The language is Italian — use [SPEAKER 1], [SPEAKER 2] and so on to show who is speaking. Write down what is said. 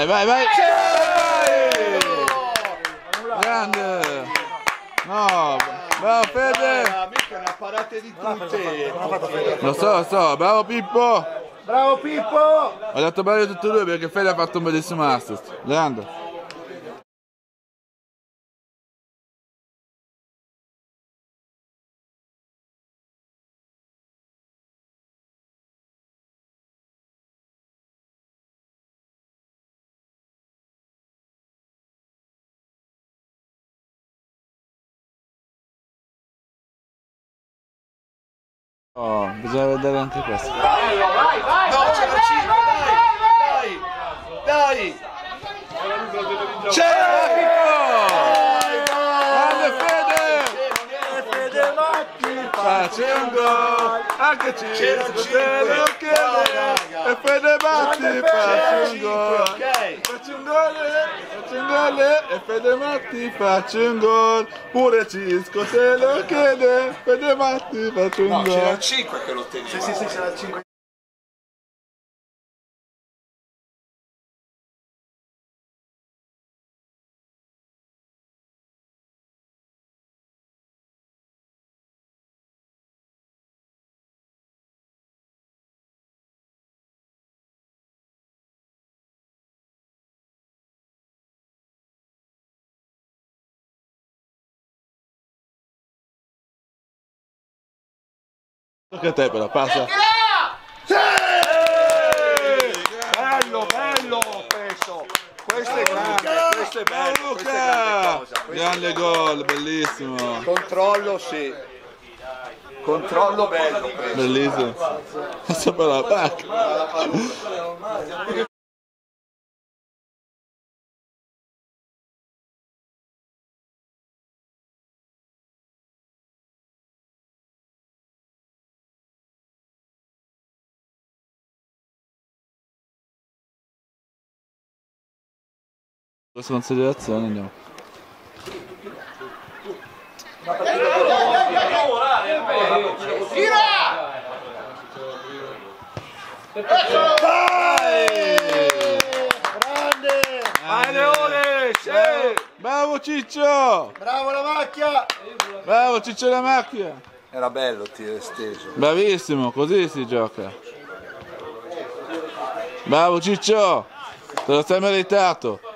[SPEAKER 1] No!
[SPEAKER 2] Vai, vai, vai! Grande! No, bravo Fede!
[SPEAKER 3] Mica una parata di tutte.
[SPEAKER 2] Lo so, lo so, bravo Pippo!
[SPEAKER 1] Bravo Pippo!
[SPEAKER 2] Ho detto bravi tutti e due perché Fede ha fatto un bellissimo assist. Grande! Oh, bisogna vedere anche questo.
[SPEAKER 1] Vai, vai, vai!
[SPEAKER 3] No, la 5, dai! Dai! Dai! C'è!
[SPEAKER 2] Grande Fede!
[SPEAKER 3] Fede
[SPEAKER 2] un gol! Anche
[SPEAKER 3] C'era
[SPEAKER 2] Cisco
[SPEAKER 3] cinque.
[SPEAKER 2] te lo
[SPEAKER 3] Dai,
[SPEAKER 2] chiede!
[SPEAKER 3] raga.
[SPEAKER 2] E Fede Matti
[SPEAKER 3] C'era
[SPEAKER 2] faccio un
[SPEAKER 3] 5,
[SPEAKER 2] gol!
[SPEAKER 3] ok?
[SPEAKER 2] Faccio un gol, gol e Fede Matti faccio un gol! Pure Cisco te lo chiede! Fede Matti faccio un
[SPEAKER 3] No, c'era
[SPEAKER 2] gol!
[SPEAKER 3] il 5 che lo teneva.
[SPEAKER 4] Sì, sì, sì, c'era il 5.
[SPEAKER 2] Tocca a te però, passa!
[SPEAKER 3] Bello, bello, penso. Questo è grande, questo è bello, questa è grande
[SPEAKER 2] Luca!
[SPEAKER 3] cosa. è
[SPEAKER 2] Grande gol, bellissimo!
[SPEAKER 3] Controllo, sì. Controllo bello.
[SPEAKER 2] Bellissimo! Sopra la pacca! Questa considerazione andiamo.
[SPEAKER 4] Grande!
[SPEAKER 3] Vai Leone, sì!
[SPEAKER 2] Bravo Ciccio!
[SPEAKER 4] Bravo la macchia!
[SPEAKER 2] Bravo Ciccio la macchia!
[SPEAKER 3] Era bello il tiro esteso.
[SPEAKER 2] Bravissimo, così si gioca. Bravo Ciccio! Te lo sei meritato!